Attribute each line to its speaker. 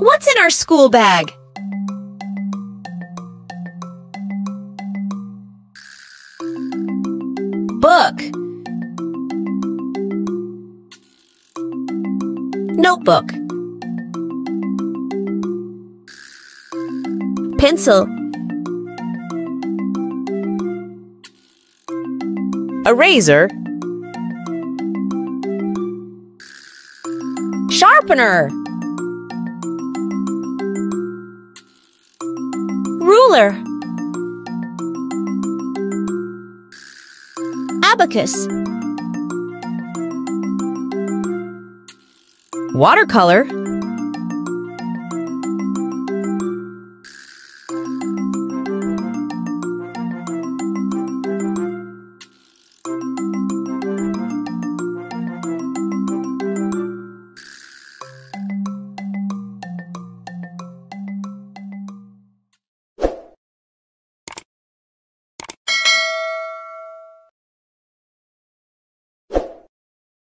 Speaker 1: What's in our school bag? Book. Notebook. Pencil. Eraser. Sharpener. Abacus. Watercolor.